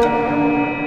Música